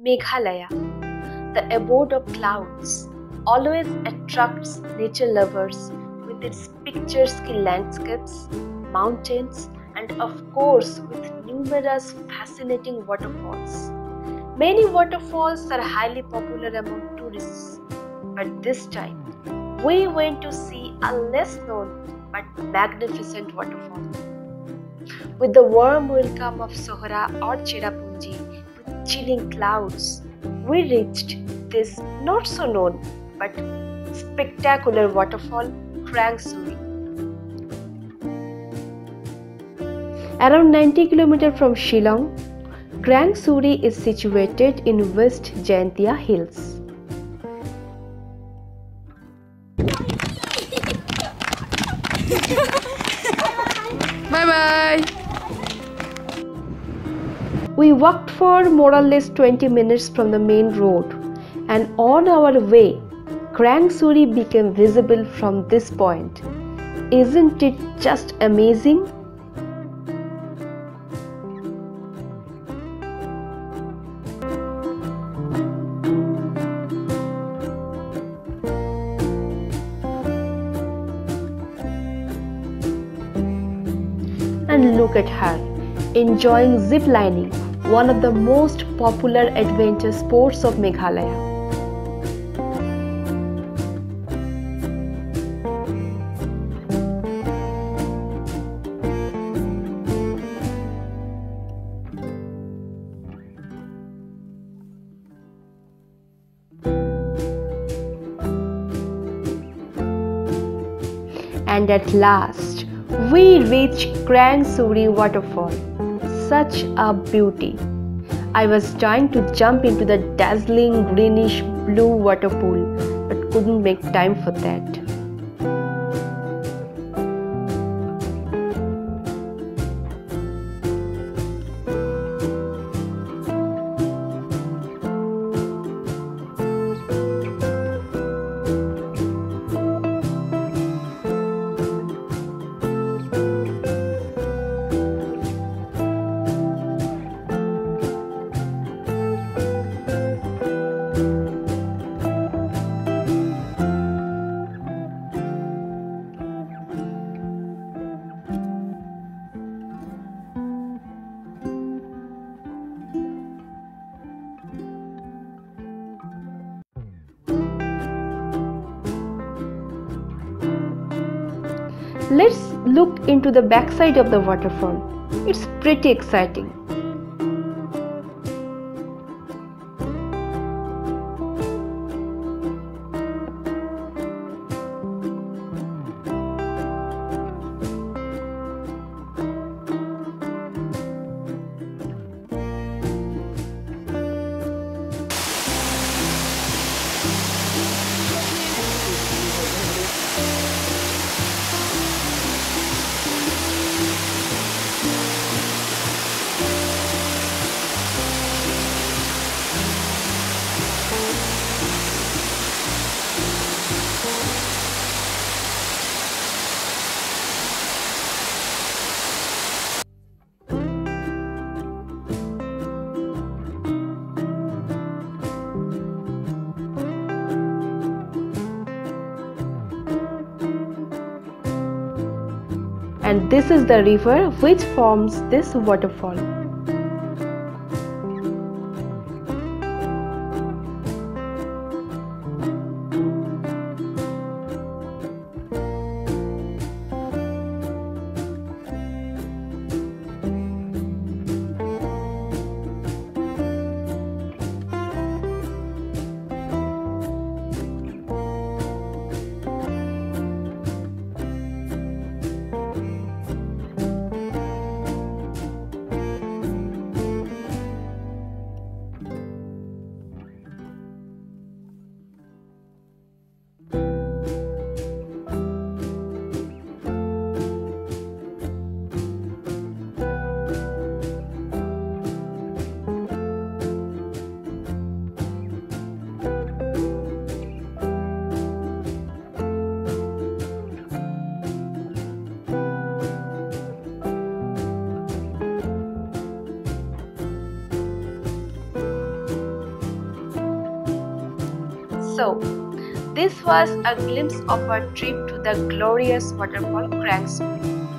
Meghalaya, the abode of clouds, always attracts nature lovers with its picturesque landscapes, mountains, and of course with numerous fascinating waterfalls. Many waterfalls are highly popular among tourists, but this time we went to see a less known but magnificent waterfall. With the warm welcome of Sohra or with chilling clouds, we reached this not so known but spectacular waterfall, Krang Suri. Around 90 km from Shillong, Krang Suri is situated in West Jaintia Hills. Bye bye. We walked for more or less 20 minutes from the main road, and on our way, Krang Suri became visible from this point. Isn't it just amazing? And look at her, enjoying zip lining, one of the most popular adventure sports of Meghalaya. And at last, we reach Krang Suri waterfall. Such a beauty. I was trying to jump into the dazzling greenish blue water pool but couldn't make time for that. Let's look into the backside of the waterfall. It's pretty exciting. And this is the river which forms this waterfall. So, this was a glimpse of our trip to the glorious waterfall Krang Suri.